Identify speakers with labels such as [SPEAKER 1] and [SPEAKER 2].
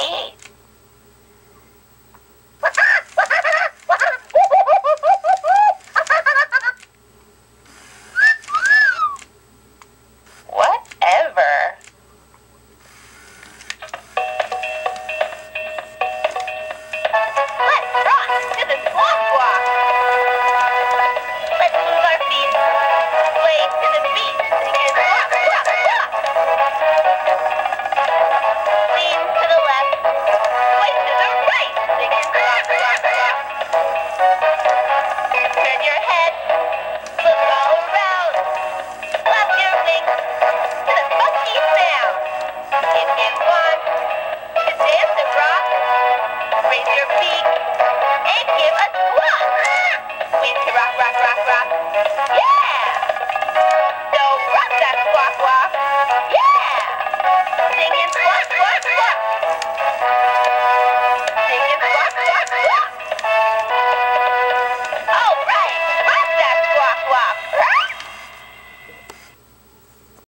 [SPEAKER 1] me.